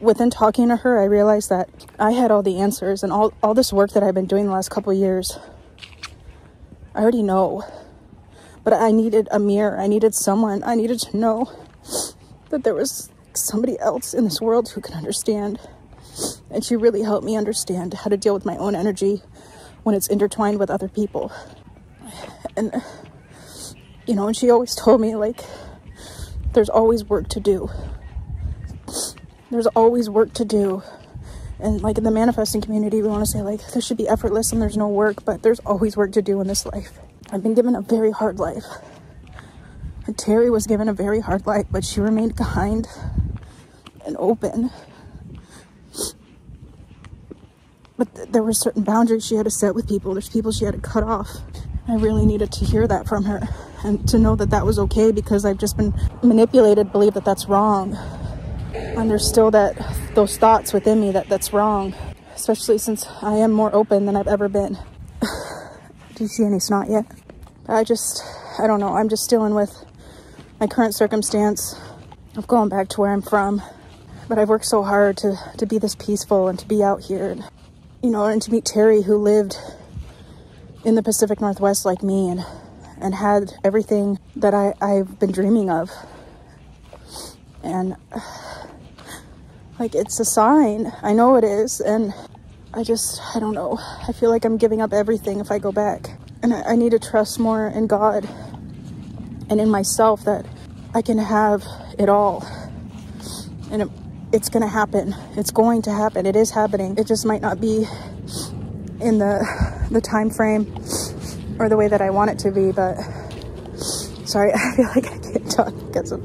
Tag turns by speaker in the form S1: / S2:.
S1: within talking to her, I realized that I had all the answers and all, all this work that I've been doing the last couple years. I already know. But I needed a mirror. I needed someone. I needed to know that there was somebody else in this world who can understand. And she really helped me understand how to deal with my own energy when it's intertwined with other people. And, you know, and she always told me, like, there's always work to do. There's always work to do. And, like, in the manifesting community, we want to say, like, there should be effortless and there's no work, but there's always work to do in this life. I've been given a very hard life. And Terry was given a very hard life, but she remained kind and open. But th there were certain boundaries she had to set with people. There's people she had to cut off. I really needed to hear that from her and to know that that was okay because I've just been manipulated, believe that that's wrong. And there's still that those thoughts within me that that's wrong, especially since I am more open than I've ever been. Do you see any snot yet? I just, I don't know. I'm just dealing with my current circumstance of going back to where I'm from. But I've worked so hard to, to be this peaceful and to be out here. And, you know, and to meet Terry, who lived in the Pacific Northwest like me and, and had everything that I, I've been dreaming of. And, like, it's a sign. I know it is. And I just, I don't know. I feel like I'm giving up everything if I go back. And I, I need to trust more in God and in myself that I can have it all. And it, it's going to happen. It's going to happen. It is happening. It just might not be in the the time frame or the way that I want it to be, but sorry, I feel like I can't talk because of